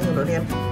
还有那边